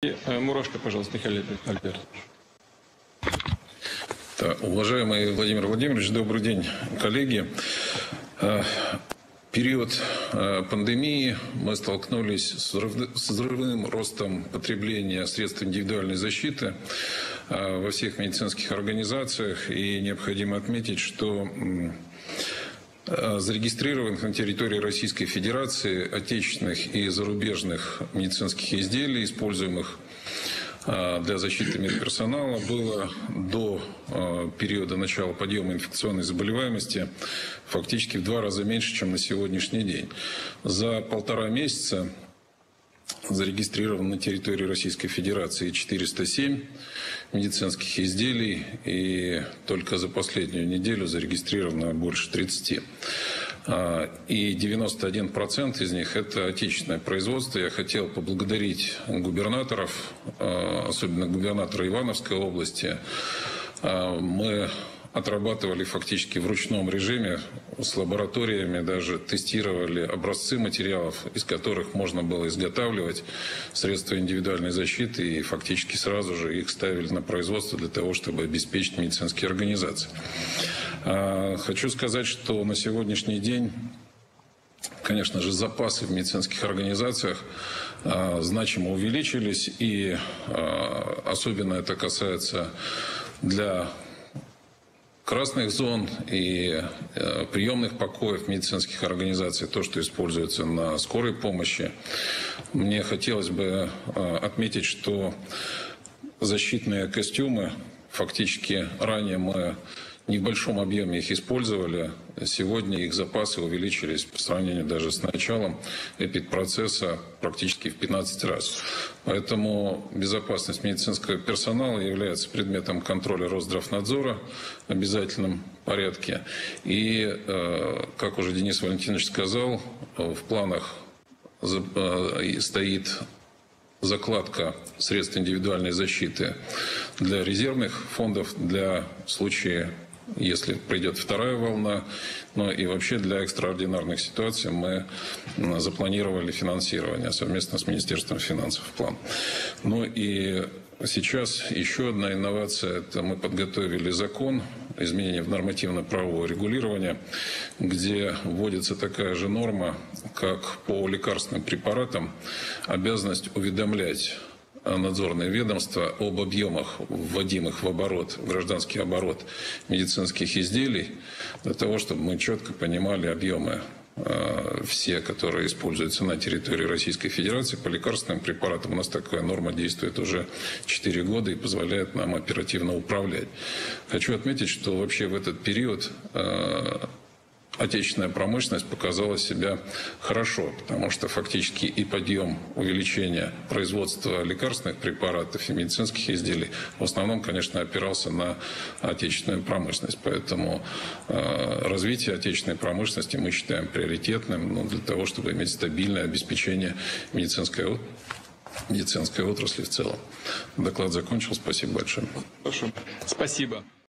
И, э, Мурашко, пожалуйста, Михаил Альберт. Да, уважаемый Владимир Владимирович, добрый день, коллеги. Э, период э, пандемии мы столкнулись с взрывным ростом потребления средств индивидуальной защиты во всех медицинских организациях. И необходимо отметить, что зарегистрированных на территории Российской Федерации отечественных и зарубежных медицинских изделий, используемых а, для защиты медперсонала было до а, периода начала подъема инфекционной заболеваемости фактически в два раза меньше, чем на сегодняшний день. За полтора месяца зарегистрировано на территории Российской Федерации 407 медицинских изделий, и только за последнюю неделю зарегистрировано больше 30. А, и 91% из них – это отечественное производство. Я хотел поблагодарить губернаторов, а, особенно губернатора Ивановской области. А, мы отрабатывали фактически в ручном режиме с лабораториями, даже тестировали образцы материалов, из которых можно было изготавливать средства индивидуальной защиты и фактически сразу же их ставили на производство для того, чтобы обеспечить медицинские организации. А, хочу сказать, что на сегодняшний день Конечно же, запасы в медицинских организациях а, значимо увеличились, и а, особенно это касается для красных зон и э, приемных покоев медицинских организаций, то, что используется на скорой помощи. Мне хотелось бы э, отметить, что защитные костюмы фактически ранее мы не в большом объеме их использовали. Сегодня их запасы увеличились по сравнению даже с началом эпидпроцесса практически в 15 раз. Поэтому безопасность медицинского персонала является предметом контроля Росздравнадзора в обязательном порядке. И, э, как уже Денис Валентинович сказал, в планах э, стоит закладка средств индивидуальной защиты для резервных фондов для случая если придет вторая волна. Но и вообще для экстраординарных ситуаций мы запланировали финансирование совместно с Министерством финансов план. Ну и сейчас еще одна инновация. Это мы подготовили закон изменения в нормативно-правовое регулирование, где вводится такая же норма, как по лекарственным препаратам обязанность уведомлять надзорные ведомства об объемах, вводимых в оборот, в гражданский оборот медицинских изделий, для того, чтобы мы четко понимали объемы э, все, которые используются на территории Российской Федерации по лекарственным препаратам. У нас такая норма действует уже 4 года и позволяет нам оперативно управлять. Хочу отметить, что вообще в этот период э, отечественная промышленность показала себя хорошо, потому что фактически и подъем увеличения производства лекарственных препаратов и медицинских изделий в основном, конечно, опирался на отечественную промышленность. Поэтому э, развитие отечественной промышленности мы считаем приоритетным ну, для того, чтобы иметь стабильное обеспечение медицинской медицинской отрасли в целом. Доклад закончил. Спасибо большое. Хорошо. Спасибо.